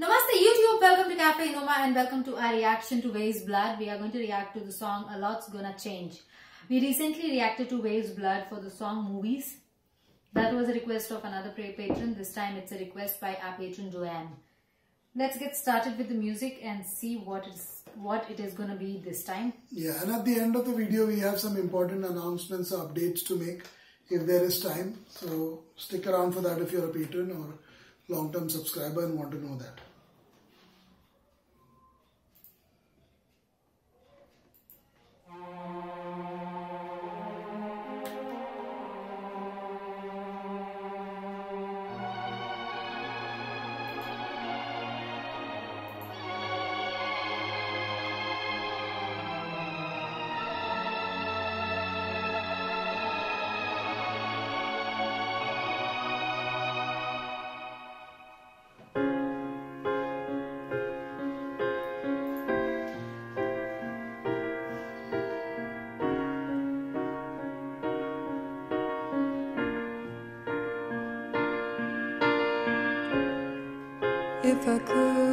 Namaste YouTube, welcome to Cafe Enoma and welcome to our reaction to Weyes Blood. We are going to react to the song A Lot's Gonna Change. We recently reacted to Weyes Blood for the song Movies. That was a request of another patron. This time it's a request by our patron Joanne. Let's get started with the music and see what it is going to be this time. Yeah, and at the end of the video we have some important announcements or updates to make if there is time. So stick around for that if you're a patron or long-term subscriber and want to know that. If I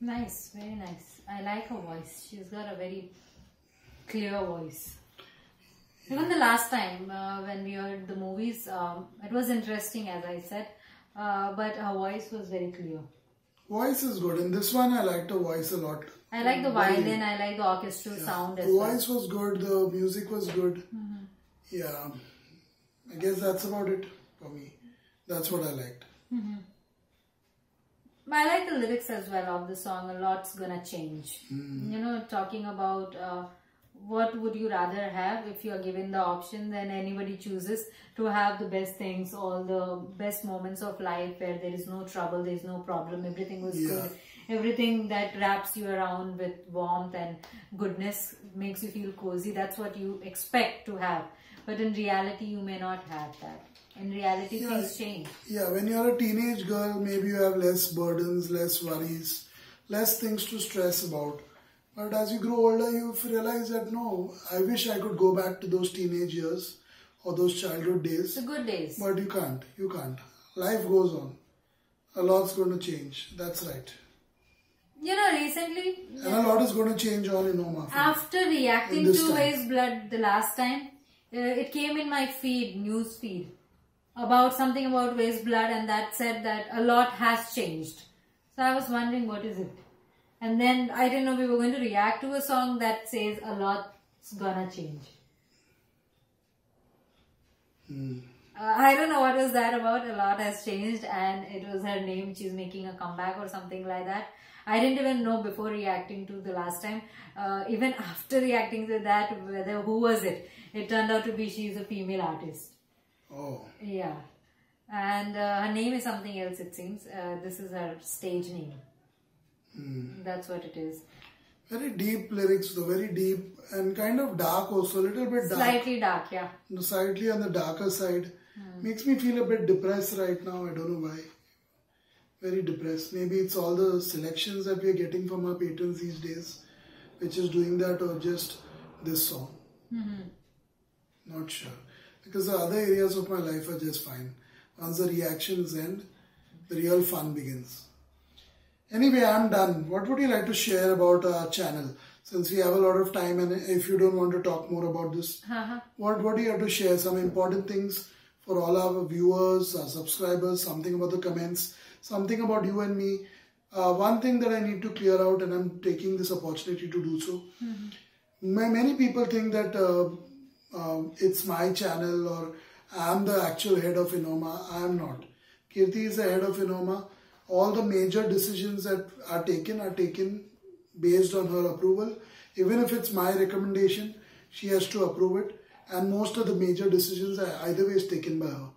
Nice, very nice. I like her voice. She's got a very clear voice. Even the last time uh, when we heard the movies, um, it was interesting, as I said, uh, but her voice was very clear. Voice is good. In this one, I liked her voice a lot. I like the violin, I like the orchestral sound as The well. voice was good. The music was good. Mm-hmm. Yeah, I guess that's about it for me. That's what I liked. I like the lyrics as well of the song. A lot's gonna change. You know, talking about uh, what would you rather have if you are given the option, then anybody chooses to have the best things, all the best moments of life where there is no trouble, there is no problem, everything was Yeah. good. Everything that wraps you around with warmth and goodness makes you feel cozy. That's what you expect to have. But in reality, you may not have that. In reality, Yeah. things change. Yeah, when you're a teenage girl, maybe you have less burdens, less worries, less things to stress about. But as you grow older, you realize that no, I wish I could go back to those teenage years or those childhood days. The good days. But you can't. You can't. Life goes on. A lot's going to change. That's right. You know, recently, And a lot is going to change on Enoma. after reacting to time. Weyes Blood the last time, uh, it came in my feed, news feed, about something about Weyes Blood, and that said that a lot has changed. So I was wondering, what is it? And then I didn't know we were going to react to a song that says a lot's gonna change. Uh, I don't know what was that about. A lot has changed, and it was her name. She's making a comeback or something like that. I didn't even know before reacting to the last time. Uh, even after reacting to that, whether who was it? It turned out to be she's a female artist. Oh. Yeah, and uh, her name is something else. It seems uh, this is her stage name. That's what it is. Very deep lyrics, though. Very deep and kind of dark also. A little bit dark. Slightly dark, yeah. slightly on the darker side. Makes me feel a bit depressed right now. I don't know why. Very depressed. Maybe it's all the selections that we're getting from our patrons these days, which is doing that, or just this song. Not sure. Because the other areas of my life are just fine. Once the reactions end, the real fun begins. Anyway, I'm done. What would you like to share about our channel? Since we have a lot of time, and if you don't want to talk more about this, Uh-huh. what what do you have to share? Some important things for all our viewers, our subscribers. Something about the comments. Something about you and me. Uh, one thing that I need to clear out, and I'm taking this opportunity to do so. Ma- Many people think that uh, um, it's my channel or I'm the actual head of Enoma. I am not. Kirti is the head of Enoma. All the major decisions that are taken are taken based on her approval. Even if it's my recommendation, she has to approve it. And most of the major decisions are either way is taken by her.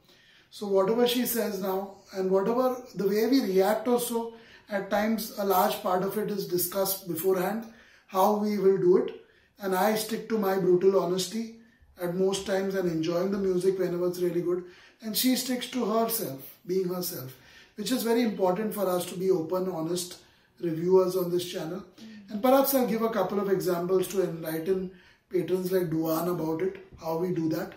So whatever she says now and whatever the way we react also, at times a large part of it is discussed beforehand, how we will do it. And I stick to my brutal honesty at most times and enjoying the music whenever it's really good. And she sticks to herself, being herself, which is very important for us to be open, honest reviewers on this channel. And perhaps I'll give a couple of examples to enlighten patrons like Duan about it, how we do that.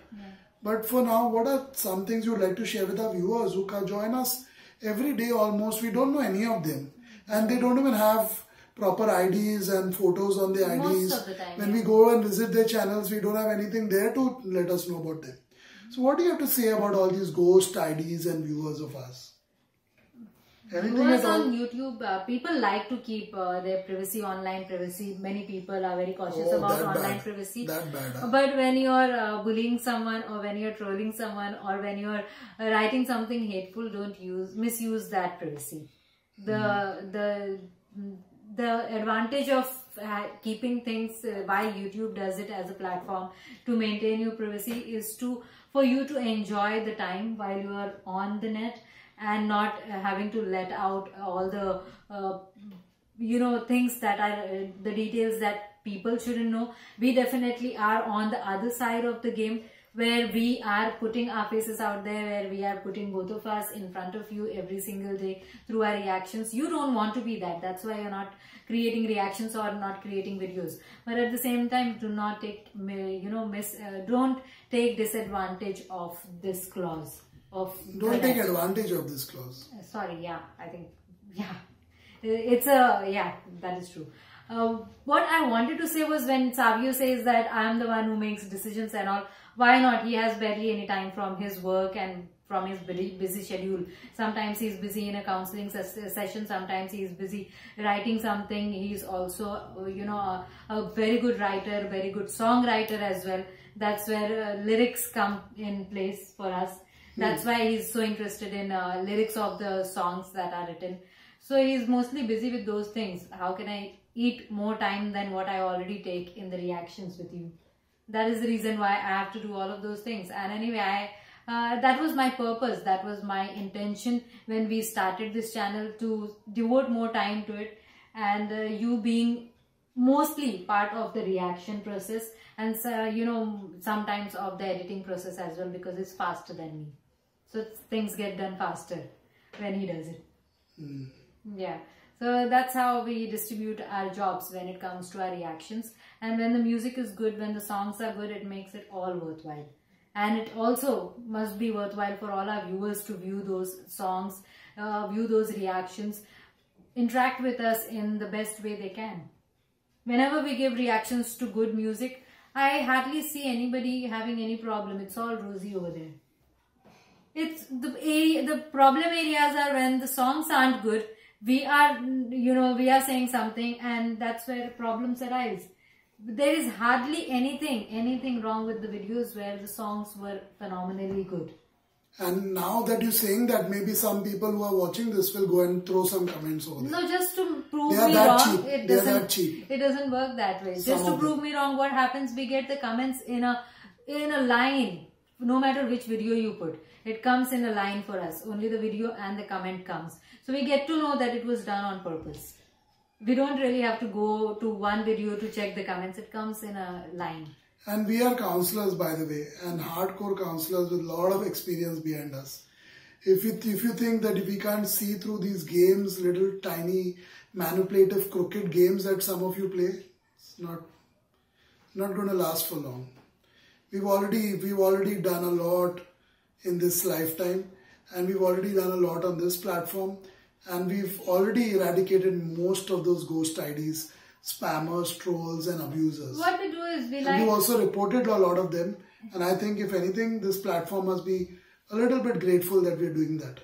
But for now, what are some things you'd like to share with our viewers who can join us every day almost? We don't know any of them. And they don't even have proper IDs and photos on the Most IDs. of the time, when we go and visit their channels, we don't have anything there to let us know about them. So what do you have to say about all these ghost IDs and viewers of us? Anything Viewers on YouTube, uh, people like to keep uh, their privacy, online privacy. Many people are very cautious Oh, about online bad. privacy. That bad, huh? But when you're uh, bullying someone, or when you're trolling someone, or when you're uh, writing something hateful, don't use misuse that privacy. The Hmm. the the advantage of uh, keeping things uh, why YouTube does it as a platform to maintain your privacy is to for you to enjoy the time while you are on the net and not uh, having to let out all the uh, you know things that are uh, the details that people shouldn't know. We definitely are on the other side of the game where we are putting our faces out there where we are putting both of us in front of you every single day through our reactions. You don't want to be that. That's why you're not creating reactions or not creating videos. But at the same time do not take you know miss uh, don't take disadvantage of this clause of Don't take advantage of this clause. Uh, sorry yeah i think yeah. It's a yeah, that is true. Uh, what I wanted to say was when Savio says that I am the one who makes decisions and all. Why not? He has barely any time from his work and from his busy, busy schedule. Sometimes he's busy in a counseling ses- session. Sometimes he's busy writing something. He's also, uh, you know, a, a very good writer, very good songwriter as well. That's where uh, lyrics come in place for us. That's why he's so interested in uh, lyrics of the songs that are written. So he's mostly busy with those things. How can I eat more time than what I already take in the reactions with you? That is the reason why I have to do all of those things. And anyway, I uh, that was my purpose. That was my intention when we started this channel to devote more time to it. And uh, you being mostly part of the reaction process and so, you know sometimes of the editing process as well because it's faster than me so things get done faster when he does it yeah so that's how we distribute our jobs when it comes to our reactions. And when the music is good when the songs are good it makes it all worthwhile. And it also must be worthwhile for all our viewers to view those songs uh, view those reactions interact with us in the best way they can. Whenever we give reactions to good music i hardly see anybody having any problem. It's all rosy over there. It's the area, the problem areas are when the songs aren't good we are you know we are saying something and that's where problems arise there is hardly anything anything wrong with the videos where the songs were phenomenally good And now that you're saying that, maybe some people who are watching this will go and throw some comments over there. No, just to prove me wrong, cheap. it They doesn't. It doesn't work that way. Some just to prove them. me wrong, what happens? We get the comments in a in a line. No matter which video you put, it comes in a line for us. Only the video and the comment comes, so we get to know that it was done on purpose. We don't really have to go to one video to check the comments. It comes in a line. And we are counselors, by the way, and hardcore counselors with a lot of experience behind us. If you, if you think that we can't see through these games, little tiny manipulative crooked games that some of you play, it's not not going to last for long. We've already we've already done a lot in this lifetime, and we've already done a lot on this platform, and we've already eradicated most of those ghost IDs, spammers, trolls, and abusers. What we do is we And like you also reported a lot of them. And I think, if anything, this platform must be a little bit grateful that we're doing that.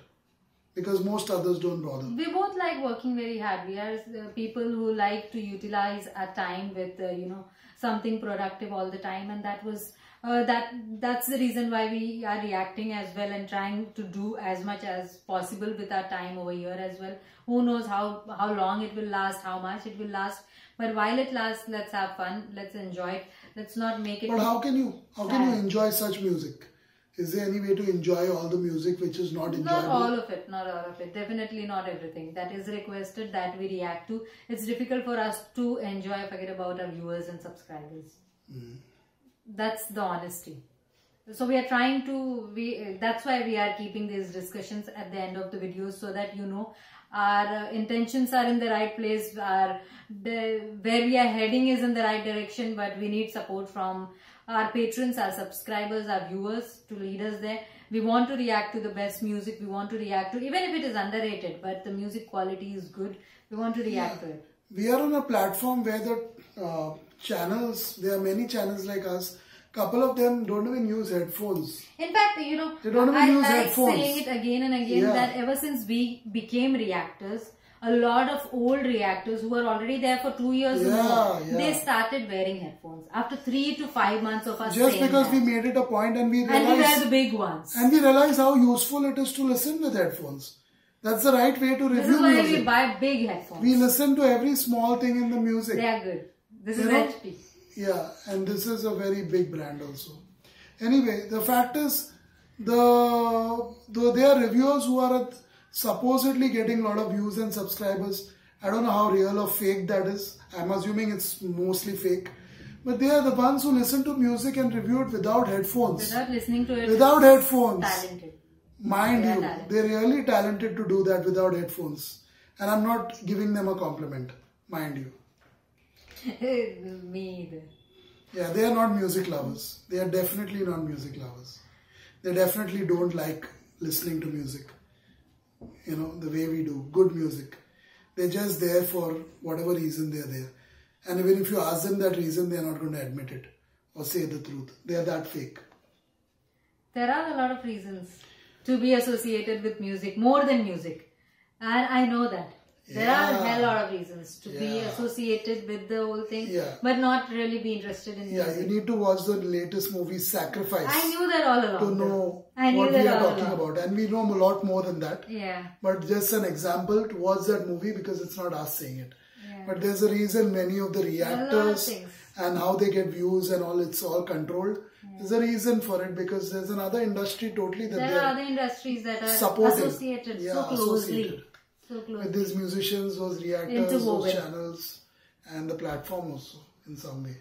Because most others don't bother. we both like working very hard we are uh, people who like to utilize our time with uh, you know something productive all the time and that was uh, that that's the reason why we are reacting as well and trying to do as much as possible with our time over here as well who knows how how long it will last how much it will last but while it lasts let's have fun let's enjoy it let's not make it But how can you how can you enjoy such music? Is there any way to enjoy all the music which is not enjoyable? Not all of it, not all of it. Definitely not everything that is requested that we react to. It's difficult for us to enjoy, forget about our viewers and subscribers. That's the honesty. So we are trying to, we that's why we are keeping these discussions at the end of the videos so that you know our uh, intentions are in the right place, our the, where we are heading is in the right direction, but we need support from our patrons, our subscribers, our viewers to lead us there. We want to react to the best music. We want to react to, even if it is underrated, but the music quality is good. We want to react to it. We are on a platform where the uh, channels, there are many channels like us. Couple of them don't even use headphones. In fact, you know, They don't even I use like headphones. saying it again and again Yeah. that ever since we became reactors, a lot of old reactors who were already there for two years Yeah, more, yeah. they started wearing headphones after three to five months of us Just because that. we made it a point and we and we realized were the big ones. and we realize how useful it is to listen with headphones. That's the right way to review This review is why music. we buy big headphones. We listen to every small thing in the music. They are good. This You is know? HP. Yeah, and this is a very big brand also. Anyway, the fact is, the though there are reviewers who are supposedly getting a lot of views and subscribers. I don't know how real or fake that is. I'm assuming it's mostly fake. But they are the ones who listen to music and review it without headphones. Without listening to it, Without headphones. talented. Mind They you, talented. they're really talented to do that without headphones. And I'm not giving them a compliment, mind you. Me either. Yeah, they are not music lovers. They are definitely not music lovers. They definitely don't like listening to music. You know, the way we do. Good music. They're just there for whatever reason they're there. And even if you ask them that reason, they're not going to admit it or say the truth. They're that fake. There are a lot of reasons to be associated with music, more than music. And I know that. There are a hell lot of reasons to be associated with the whole thing, Yeah. but not really be interested in Yeah, music. you need to watch the latest movie Sacrifice I knew that all along. to know I knew what that we are talking along. about. And we know a lot more than that. Yeah. But just an example to watch that movie because it's not us saying it. Yeah. But there's a reason many of the of reactors and how they get views and all, it's all controlled. There's a reason for it because there's another industry totally that There are other industries that are associated so closely. associated. So with these musicians, those reactors, those channels, and the platform also in some way.